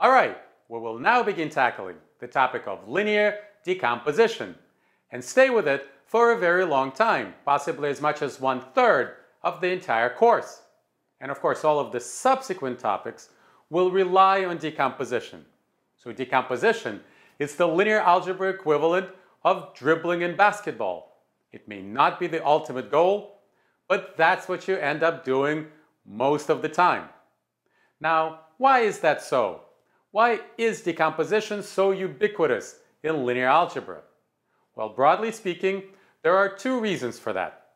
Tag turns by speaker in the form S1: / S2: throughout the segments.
S1: All right, we will now begin tackling the topic of linear decomposition and stay with it for a very long time, possibly as much as one third of the entire course. And of course, all of the subsequent topics will rely on decomposition. So decomposition is the linear algebra equivalent of dribbling in basketball. It may not be the ultimate goal, but that's what you end up doing most of the time. Now, why is that so? Why is decomposition so ubiquitous in linear algebra? Well, broadly speaking, there are two reasons for that.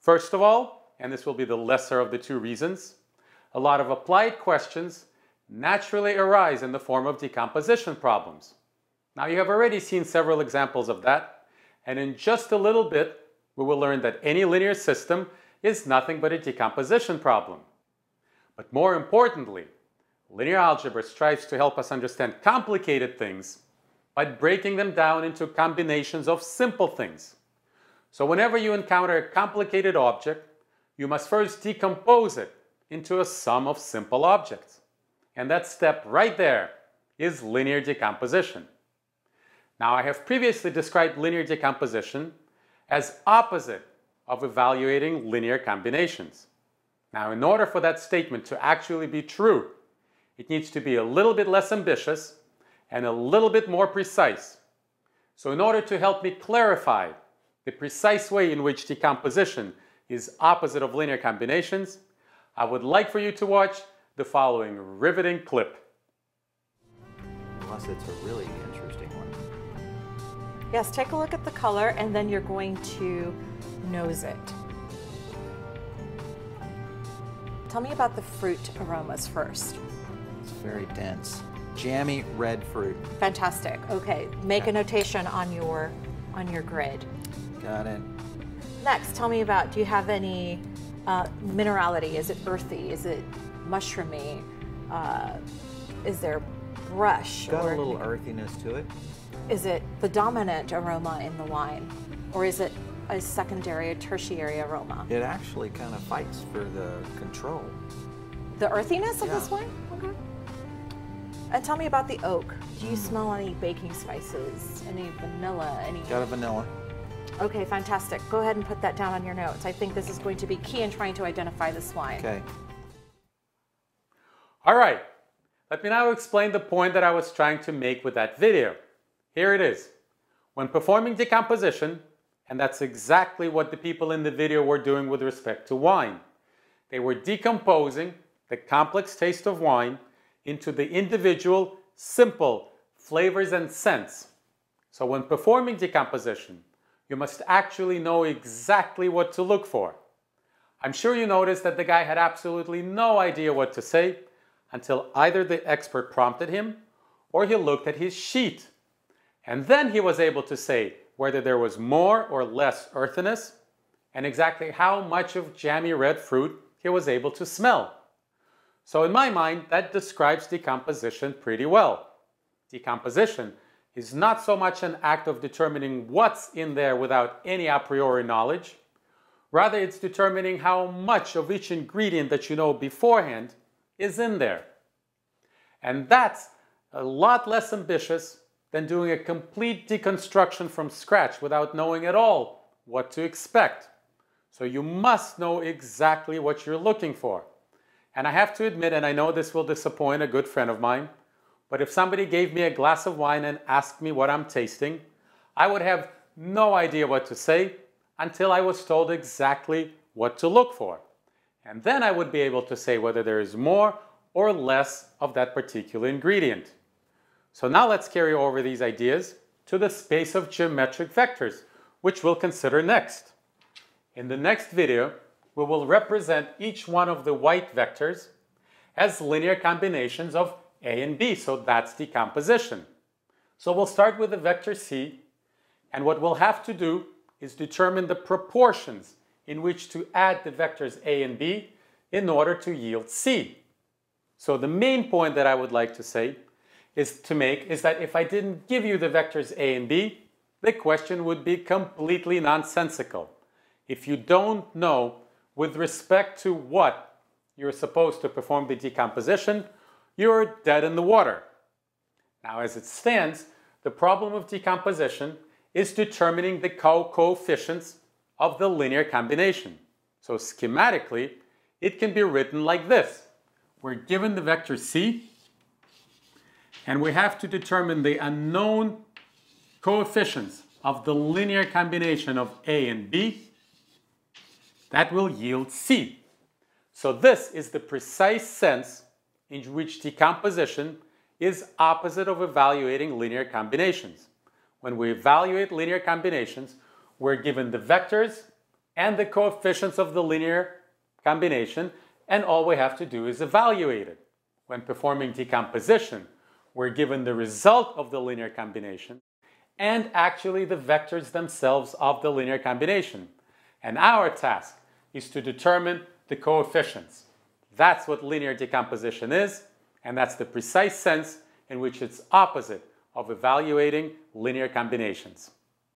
S1: First of all, and this will be the lesser of the two reasons, a lot of applied questions naturally arise in the form of decomposition problems. Now you have already seen several examples of that, and in just a little bit, we will learn that any linear system is nothing but a decomposition problem. But more importantly, linear algebra strives to help us understand complicated things by breaking them down into combinations of simple things. So whenever you encounter a complicated object, you must first decompose it into a sum of simple objects. And that step right there is linear decomposition. Now I have previously described linear decomposition as opposite of evaluating linear combinations. Now in order for that statement to actually be true, it needs to be a little bit less ambitious and a little bit more precise. So in order to help me clarify the precise way in which decomposition is opposite of linear combinations, I would like for you to watch the following riveting clip.
S2: Plus, it's a really interesting one.
S3: Yes, take a look at the color and then you're going to nose it. Tell me about the fruit aromas first.
S2: Very dense. Jammy red fruit.
S3: Fantastic. Okay, make a notation on your on your grid.
S2: Got it.
S3: Next, tell me about, do you have any uh, minerality? Is it earthy? Is it mushroomy? Uh, is there brush?
S2: Got
S3: or
S2: a little earthiness to it.
S3: Is it the dominant aroma in the wine? Or is it a secondary, a tertiary aroma?
S2: It actually kind of fights for the control.
S3: The earthiness of
S2: Yeah.
S3: this wine? Okay. And tell me about the oak. Do
S2: Mm.
S3: you smell any baking spices? Any vanilla? Any?
S2: Got a vanilla.
S3: Okay, fantastic. Go ahead and put that down on your notes. I think this is going to be key in trying to identify this wine.
S2: Okay.
S1: All right, let me now explain the point that I was trying to make with that video. Here it is. When performing decomposition, and that's exactly what the people in the video were doing with respect to wine, they were decomposing the complex taste of wine into the individual, simple flavors and scents. So when performing decomposition, you must actually know exactly what to look for. I'm sure you noticed that the guy had absolutely no idea what to say until either the expert prompted him or he looked at his sheet. And then he was able to say whether there was more or less earthiness and exactly how much of jammy red fruit he was able to smell. So in my mind, that describes decomposition pretty well. Decomposition is not so much an act of determining what's in there without any a priori knowledge. Rather, it's determining how much of each ingredient that you know beforehand is in there. And that's a lot less ambitious than doing a complete deconstruction from scratch without knowing at all what to expect. So you must know exactly what you're looking for. And I have to admit, and I know this will disappoint a good friend of mine, but if somebody gave me a glass of wine and asked me what I'm tasting, I would have no idea what to say until I was told exactly what to look for. And then I would be able to say whether there is more or less of that particular ingredient. So now let's carry over these ideas to the space of geometric vectors, which we'll consider next. In the next video, we will represent each one of the white vectors as linear combinations of A and B, so that's decomposition. So we'll start with the vector C, and what we'll have to do is determine the proportions in which to add the vectors A and B in order to yield C. So the main point that I would like to say is to make is that if I didn't give you the vectors A and B, the question would be completely nonsensical. If you don't know with respect to what you're supposed to perform the decomposition, you're dead in the water. Now, as it stands, the problem of decomposition is determining the co-coefficients of the linear combination. So schematically, it can be written like this. We're given the vector c, and we have to determine the unknown coefficients of the linear combination of a and b. That will yield c. So this is the precise sense in which decomposition is opposite of evaluating linear combinations. When we evaluate linear combinations, we're given the vectors and the coefficients of the linear combination, and all we have to do is evaluate it. When performing decomposition, we're given the result of the linear combination and actually the vectors themselves of the linear combination. And our task is to determine the coefficients. That's what linear decomposition is, and that's the precise sense in which it's opposite of evaluating linear combinations.